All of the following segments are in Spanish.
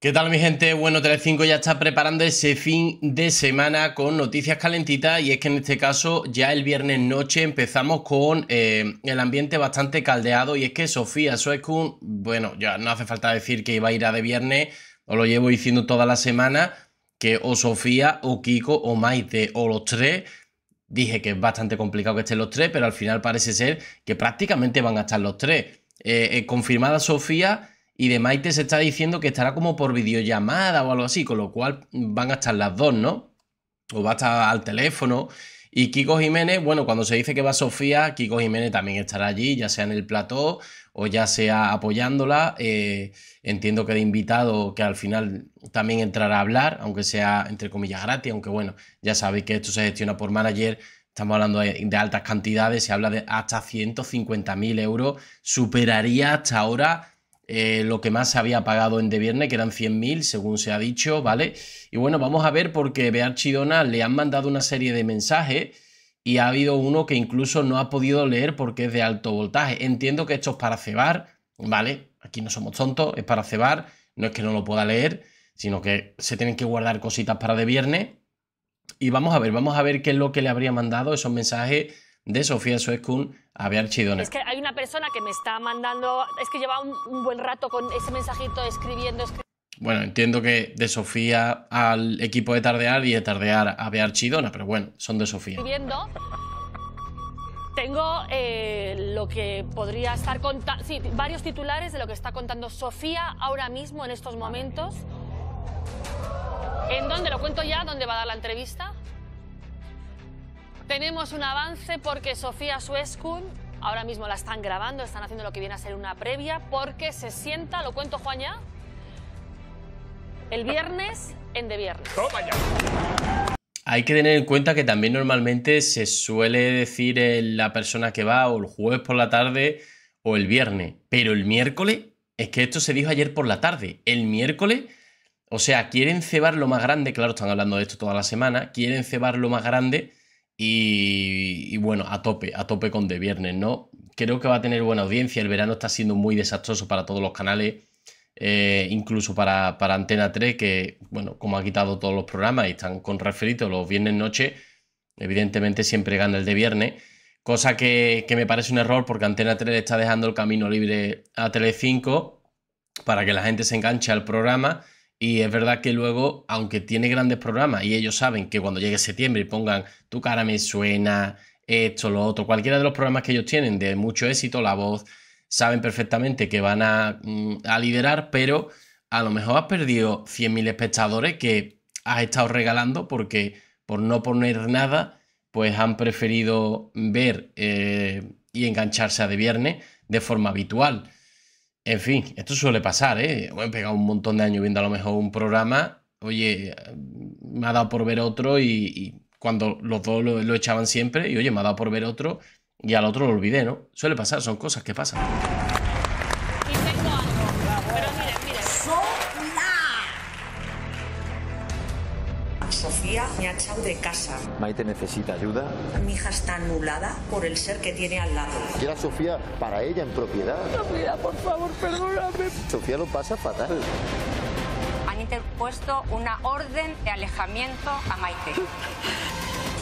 ¿Qué tal mi gente? Bueno, Telecinco ya está preparando ese fin de semana con noticias calentitas y es que en este caso ya el viernes noche empezamos con eh, el ambiente bastante caldeado y es que Sofía Suescun, bueno, ya no hace falta decir que iba a ir a de viernes, os lo llevo diciendo toda la semana, que o Sofía o Kiko o Maite o los tres, dije que es bastante complicado que estén los tres, pero al final parece ser que prácticamente van a estar los tres. Eh, eh, confirmada Sofía y de Maite se está diciendo que estará como por videollamada o algo así, con lo cual van a estar las dos, ¿no? O va a estar al teléfono. Y Kiko Jiménez, bueno, cuando se dice que va Sofía, Kiko Jiménez también estará allí, ya sea en el plató o ya sea apoyándola. Eh, entiendo que de invitado, que al final también entrará a hablar, aunque sea entre comillas gratis, aunque bueno, ya sabéis que esto se gestiona por manager. Estamos hablando de, altas cantidades, se habla de hasta 150.000 euros, superaría hasta ahora eh, lo que más se había pagado en De Viernes, que eran 100.000, según se ha dicho, ¿vale? Y bueno, vamos a ver porque Bear Chidona le han mandado una serie de mensajes y ha habido uno que incluso no ha podido leer porque es de alto voltaje. Entiendo que esto es para cebar, ¿vale? Aquí no somos tontos, es para cebar, no es que no lo pueda leer, sino que se tienen que guardar cositas para De Viernes. Y vamos a ver, vamos a ver qué es lo que le habría mandado esos mensajes de Sofía Suezkun a Chidona. Es que hay una persona que me está mandando, es que lleva un, buen rato con ese mensajito escribiendo, escribiendo. Bueno, entiendo que de Sofía al equipo de Tardear y de Tardear a Bear Chidona, pero bueno, son de Sofía. Escribiendo. Tengo eh, lo que podría estar contando, sí, varios titulares de lo que está contando Sofía ahora mismo en estos momentos. ¿En dónde lo cuento ya? ¿Dónde va a dar la entrevista? Tenemos un avance porque Sofía Suescun, ahora mismo la están grabando, están haciendo lo que viene a ser una previa, porque se sienta, lo cuento Juan ya, el viernes en De Viernes. Toma ya. Hay que tener en cuenta que también normalmente se suele decir la persona que va o el jueves por la tarde o el viernes, pero el miércoles, es que esto se dijo ayer por la tarde, el miércoles, o sea, quieren cebar lo más grande, claro, están hablando de esto toda la semana, quieren cebar lo más grande y, bueno, a tope, a tope con De Viernes, ¿no? Creo que va a tener buena audiencia. El verano está siendo muy desastroso para todos los canales, eh, incluso para, para, Antena 3, que, bueno, como ha quitado todos los programas y están con referidos los viernes noche, evidentemente siempre gana el de viernes. Cosa que, que me parece un error porque Antena 3 le está dejando el camino libre a Telecinco para que la gente se enganche al programa y es verdad que luego, aunque tiene grandes programas y ellos saben que cuando llegue septiembre y pongan tu cara me suena, esto, lo otro, cualquiera de los programas que ellos tienen de mucho éxito, la voz, saben perfectamente que van a, mm, liderar, pero a lo mejor has perdido 100.000 espectadores que has estado regalando porque por no poner nada, pues han preferido ver eh, y engancharse a de viernes de forma habitual. En fin, esto suele pasar, ¿eh? Me he pegado un montón de años viendo a lo mejor un programa, oye, me ha dado por ver otro y, cuando los dos lo, echaban siempre, y oye, me ha dado por ver otro y al otro lo olvidé, ¿no? Suele pasar, son cosas que pasan. Echado de casa. Maite necesita ayuda. Mi hija está anulada por el ser que tiene al lado. Quiera Sofía para ella en propiedad. Sofía, por favor, perdóname. Sofía lo pasa fatal. Han interpuesto una orden de alejamiento a Maite.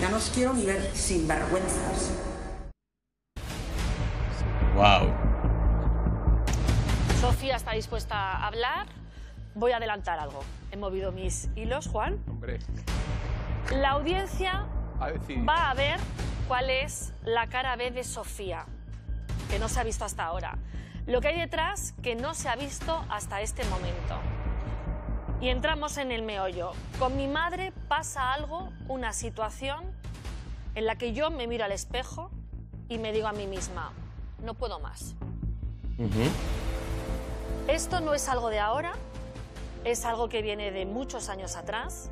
Ya no os quiero ni ver sin vergüenzas. Wow. Sofía está dispuesta a hablar. Voy a adelantar algo. He movido mis hilos, Juan. Hombre, La audiencia va a ver cuál es la cara B de Sofía, que no se ha visto hasta ahora. Lo que hay detrás que no se ha visto hasta este momento. Y entramos en el meollo. Con mi madre pasa algo, una situación en la que yo me miro al espejo y me digo a mí misma, no puedo más. Esto no es algo de ahora, es algo que viene de muchos años atrás.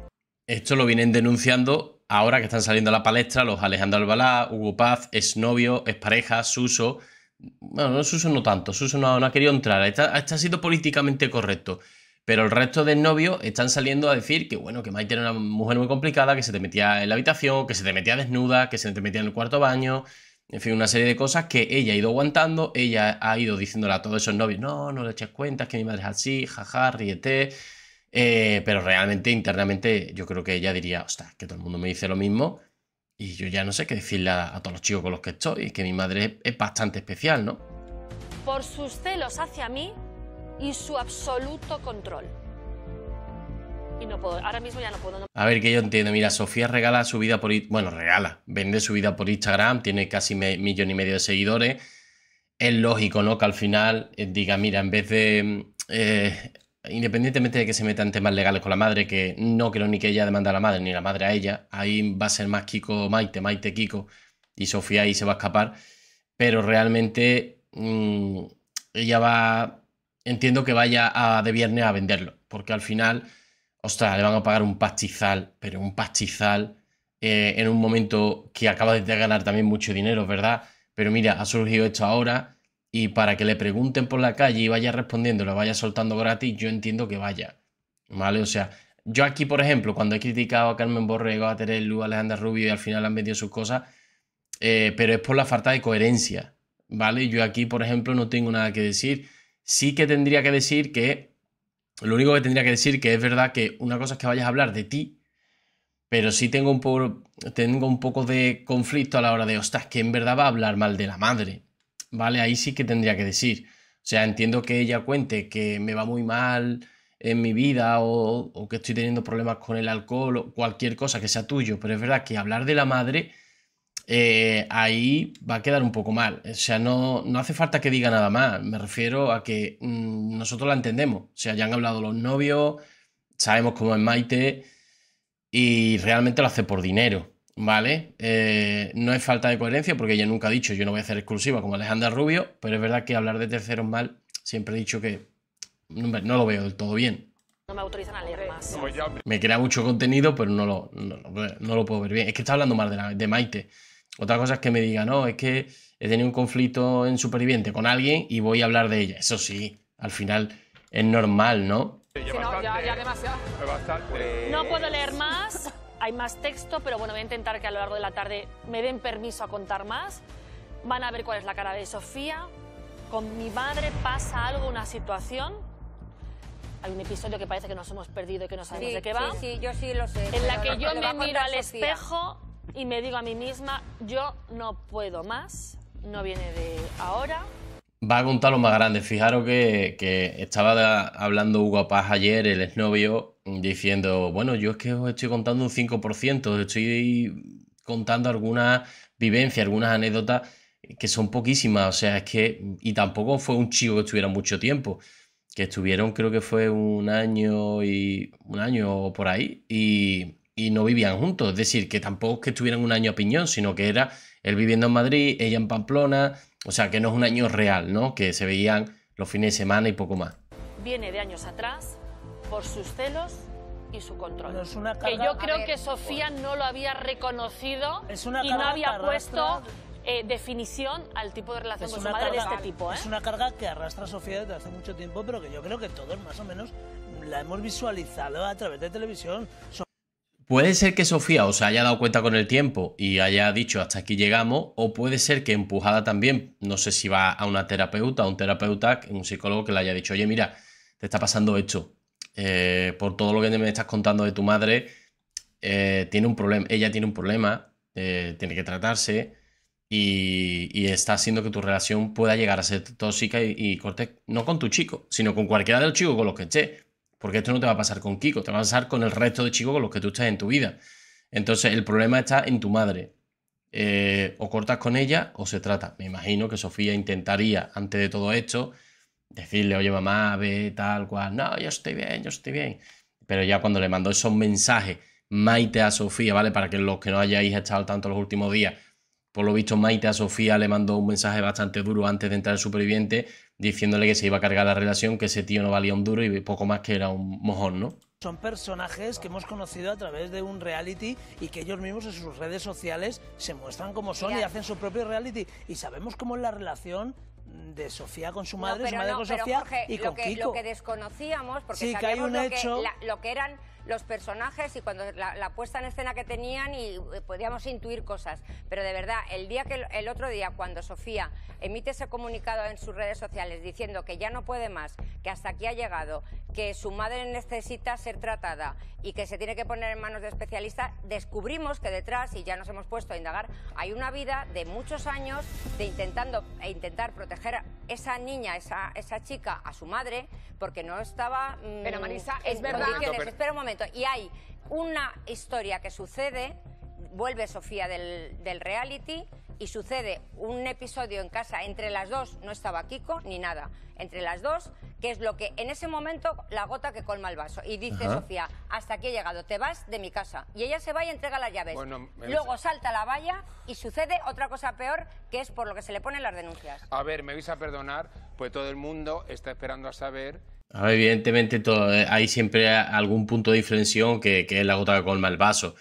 Esto lo vienen denunciando ahora que están saliendo a la palestra los Alejandro Albalá, Hugo Paz, exnovio, expareja, Suso. Bueno, no, Suso no tanto, Suso no, no ha querido entrar, está, está sido políticamente correcto. Pero el resto de novios están saliendo a decir que, bueno, que Maite era una mujer muy complicada, que se te metía en la habitación, que se te metía desnuda, que se te metía en el cuarto baño, en fin, una serie de cosas que ella ha ido aguantando, ella ha ido diciéndole a todos esos novios, no, no le eches cuenta, es que mi madre es así, jaja, ríete. Eh, pero realmente, internamente, yo creo que ella diría, ostras, que todo el mundo me dice lo mismo y yo ya no sé qué decirle a, a todos los chicos con los que estoy, que mi madre es, es bastante especial, ¿no? Por sus celos hacia mí y su absoluto control. Y no puedo, ahora mismo ya no puedo. no- A ver, que yo entiendo. Mira, Sofía regala su vida por... Bueno, regala. Vende su vida por Instagram. Tiene casi me- millón y medio de seguidores. Es lógico, ¿no? Que al final eh, diga, mira, en vez de... eh, independientemente de que se meta en temas legales con la madre, que no creo ni que ella demanda a la madre, ni la madre a ella. Ahí va a ser más Kiko Maite, Maite Kiko. Y Sofía ahí se va a escapar. Pero realmente mm, ella va... Entiendo que vaya a, de viernes a venderlo. Porque al final... Ostras, le van a pagar un pastizal, pero un pastizal eh, en un momento que acaba de ganar también mucho dinero, ¿verdad? Pero mira, ha surgido esto ahora y para que le pregunten por la calle y vaya respondiendo, lo vaya soltando gratis, yo entiendo que vaya, ¿vale? O sea, yo aquí, por ejemplo, cuando he criticado a Carmen Borrego, a Terelu, a Alejandra Rubio y al final han vendido sus cosas, eh, pero es por la falta de coherencia, ¿vale? Yo aquí, por ejemplo, no tengo nada que decir. Sí que tendría que decir que lo único que tendría que decir que es verdad que una cosa es que vayas a hablar de ti, pero sí tengo un poco, tengo un poco de conflicto a la hora de, ostras, que en verdad va a hablar mal de la madre, ¿vale? Ahí sí que tendría que decir. O sea, entiendo que ella cuente que me va muy mal en mi vida o, o que estoy teniendo problemas con el alcohol o cualquier cosa que sea tuyo, pero es verdad que hablar de la madre eh, ahí va a quedar un poco mal. O sea, no, no hace falta que diga nada más. Me refiero a que mm, nosotros la entendemos. O sea, ya han hablado los novios, sabemos cómo es Maite y realmente lo hace por dinero, ¿vale? Eh, no es falta de coherencia porque ella nunca ha dicho yo no voy a hacer exclusiva como Alejandra Rubio, pero es verdad que hablar de terceros mal siempre he dicho que no lo veo del todo bien. no me autorizan a leer más. Me crea mucho contenido, pero no lo, no, lo- no lo puedo ver bien. Es que está hablando mal de, la- de Maite. Otra cosa es que me diga, no, es que he tenido un conflicto en Superviviente con alguien y voy a hablar de ella. Eso sí, al final es normal, ¿no? Sí, no, ya, ya demasiado. No puedo leer más, hay más texto, pero bueno, voy a intentar que a lo largo de la tarde me den permiso a contar más. Van a ver cuál es la cara de Sofía. Con mi madre pasa algo, una situación. Hay un episodio que parece que nos hemos perdido y que no sabemos Sí, de qué va. sí, sí, yo sí lo sé. En la que lo yo me miro al Sofía. espejo y me digo a mí misma, yo no puedo más, no viene de ahora. Va a contar lo más grande. Fijaros que, que estaba hablando Hugo Paz ayer, el exnovio, diciendo, bueno, yo es que os estoy contando un 5%, os estoy contando algunas vivencias, algunas anécdotas que son poquísimas, o sea, es que, y tampoco fue un chico que estuviera mucho tiempo, que estuvieron creo que fue un año y un año por ahí, y, y no vivían juntos, es decir, que tampoco es que estuvieran un año a piñón, sino que era él viviendo en Madrid, ella en Pamplona, o sea, que no es un año real, ¿no? Que se veían los fines de semana y poco más. Viene de años atrás por sus celos y su control. No es una que carga- yo a creo ver, que Sofía no lo había reconocido Es una y no había puesto arrastra- eh, definición al tipo de relación Es con su madre de carga, este tipo. ¿eh? es una carga que arrastra Sofía desde hace mucho tiempo, pero que yo creo que todos más o menos la hemos visualizado a través de televisión. So- Puede ser que Sofía os haya dado cuenta con el tiempo y haya dicho hasta aquí llegamos, o puede ser que empujada también, no sé si va a una terapeuta, a un terapeuta, un psicólogo que le haya dicho, oye, mira, te está pasando esto, eh, por todo lo que me estás contando de tu madre, eh, tiene un problema, ella tiene un problema, eh, tiene que tratarse y, está haciendo que tu relación pueda llegar a ser tóxica y, y corte, no con tu chico, sino con cualquiera de los chicos con los que estés. Porque esto no te va a pasar con Kiko, te va a pasar con el resto de chicos con los que tú estás en tu vida. Entonces, el problema está en tu madre. O cortas con ella o se trata. Me imagino que Sofía intentaría, antes de todo esto, decirle, oye mamá, ve tal cual. No, yo estoy bien, yo estoy bien. Pero ya cuando le mandó esos mensajes Maite a Sofía, ¿vale? Para que los que no hayáis estado tanto los últimos días, por lo visto Maite a Sofía le mandó un mensaje bastante duro antes de entrar el superviviente, diciéndole que se iba a cargar la relación, que ese tío no valía un duro y poco más que era un mojón, ¿no? Son personajes que hemos conocido a través de un reality y que ellos mismos en sus redes sociales se muestran como son y hacen su propio reality. Y sabemos cómo es la relación de Sofía con su madre, No, su madre no, con Sofía Jorge, y lo con que, Kiko. lo que desconocíamos, porque Sí, que hay sabíamos un lo, hecho- que, la- lo que eran los personajes y cuando la, la puesta en escena que tenían y eh, podíamos intuir cosas. Pero de verdad, el día que el, otro día, cuando Sofía emite ese comunicado en sus redes sociales diciendo que ya no puede más, que hasta aquí ha llegado, que su madre necesita ser tratada y que se tiene que poner en manos de especialistas, descubrimos que detrás, y ya nos hemos puesto a indagar, hay una vida de muchos años de intentando e intentar proteger a esa niña, esa, esa chica, a su madre, porque no estaba. mm, Pero, Marisa, en es verdad- condiciones. Espera un momento. Y hay una historia que sucede, vuelve Sofía del, del reality. Y sucede un episodio en casa entre las dos, no estaba Kiko ni nada, entre las dos, que es lo que en ese momento la gota que colma el vaso. Y dice Ajá. Sofía, hasta aquí he llegado, te vas de mi casa. Y ella se va y entrega las llaves. Bueno, Luego salta la valla y sucede otra cosa peor, que es por lo que se le ponen las denuncias. A ver, me vais a perdonar, pues todo el mundo está esperando a saber. A ver, evidentemente todo- eh, hay siempre algún punto de inflexión que, que es la gota que colma el vaso,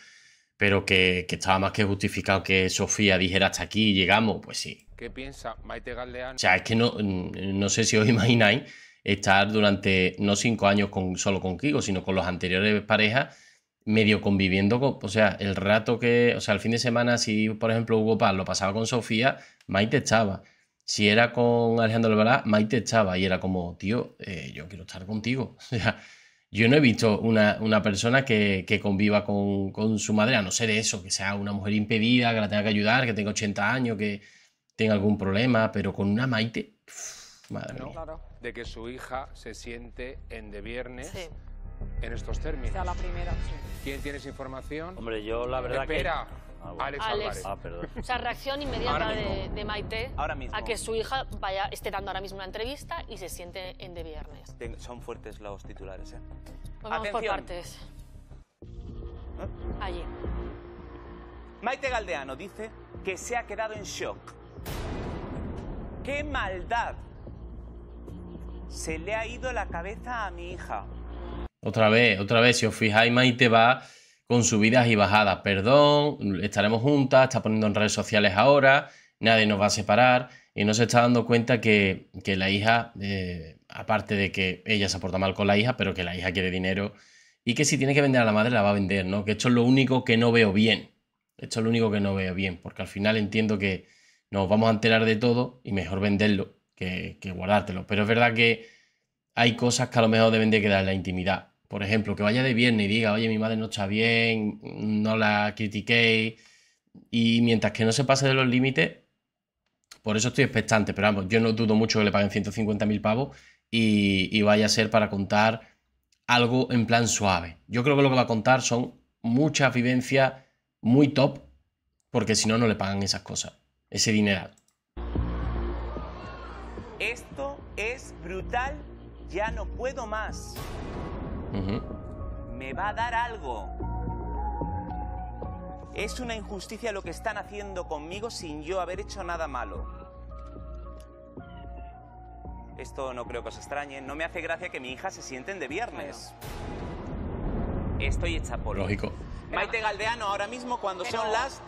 pero que, que estaba más que justificado que Sofía dijera hasta aquí llegamos, pues sí. ¿Qué piensa Maite Galdeano? O sea, es que no, no sé si os imagináis estar durante no cinco años con, solo con Kiko, sino con los anteriores parejas, medio conviviendo con, o sea, el rato que, o sea, el fin de semana, si por ejemplo Hugo Paz lo pasaba con Sofía, Maite estaba. Si era con Alejandro Albalá, Maite estaba. Y era como, tío, eh, yo quiero estar contigo. O sea, yo no he visto una, una persona que, que conviva con, con su madre, a no ser eso, que sea una mujer impedida, que la tenga que ayudar, que tenga 80 años, que tenga algún problema, pero con una Maite, pff, madre ¿no? mía. De que su hija se siente en de viernes en estos términos. Esta la primera, sí. ¿Quién tiene esa información? Hombre, yo la verdad que- Espera, Ah, bueno. Alex, Alex. Álvarez. Ah, perdón. O sea, reacción inmediata Ahora de, mismo. de Maite Ahora mismo. a que su hija vaya, esté dando ahora mismo una entrevista y se siente en de viernes. Ten- Son fuertes los titulares, ¿eh? Pues vamos por Atención. partes. Allí. Maite Galdeano dice que se ha quedado en shock. ¡Qué maldad! Se le ha ido la cabeza a mi hija. Otra vez, otra vez, si os fijáis, Maite va con subidas y bajadas. Perdón, estaremos juntas, está poniendo en redes sociales ahora, nadie nos va a separar y no se está dando cuenta que, que la hija, eh, aparte de que ella se porta mal con la hija, pero que la hija quiere dinero y que si tiene que vender a la madre la va a vender, ¿no? Que esto es lo único que no veo bien. Esto es lo único que no veo bien, porque al final entiendo que nos vamos a enterar de todo y mejor venderlo que, que guardártelo. Pero es verdad que hay cosas que a lo mejor deben de quedar en la intimidad. Por ejemplo, que vaya de viernes y diga, oye, mi madre no está bien, no la critiquéis. Y mientras que no se pase de los límites, por eso estoy expectante. Pero vamos, yo no dudo mucho que le paguen 150.000 pavos y, y vaya a ser para contar algo en plan suave. Yo creo que lo que va a contar son muchas vivencias muy top, porque si no, no le pagan esas cosas, ese dineral. Esto es brutal. Ya no puedo más. Me va a dar algo. Es una injusticia lo que están haciendo conmigo sin yo haber hecho nada malo. Esto no creo que os extrañe. No me hace gracia que mi hija se sienten de viernes. Estoy hecha por Lógico. Maite Galdeano ahora mismo cuando son las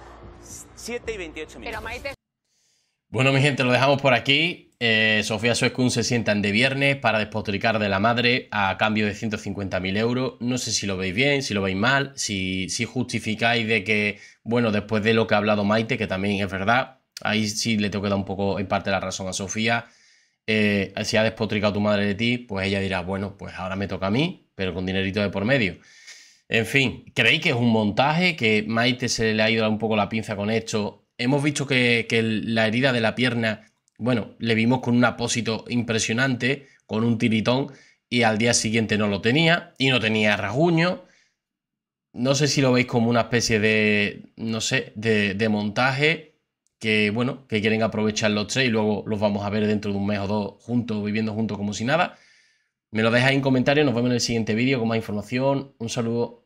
7 y 28 minutos. Pero Maite Bueno, mi gente, lo dejamos por aquí. Eh, Sofía Suescun se sientan de viernes para despotricar de la madre a cambio de 150.000 euros. No sé si lo veis bien, si lo veis mal, si, justificáis de que, bueno, después de lo que ha hablado Maite, que también es verdad, ahí sí le tengo que dar un poco en parte la razón a Sofía. Eh, si ha despotricado tu madre de ti, pues ella dirá, bueno, pues ahora me toca a mí, pero con dinerito de por medio. En fin, ¿creéis que es un montaje? ¿Que Maite se le ha ido un poco la pinza con esto? Hemos visto que la herida de la pierna, bueno, le vimos con un apósito impresionante, con un tiritón, y al día siguiente no lo tenía, y no tenía rasguño. No sé si lo veis como una especie de, no sé, de, montaje que, bueno, que quieren aprovechar los tres y luego los vamos a ver dentro de un mes o dos juntos, viviendo juntos como si nada. Me lo dejáis en comentarios, nos vemos en el siguiente vídeo con más información. Un saludo.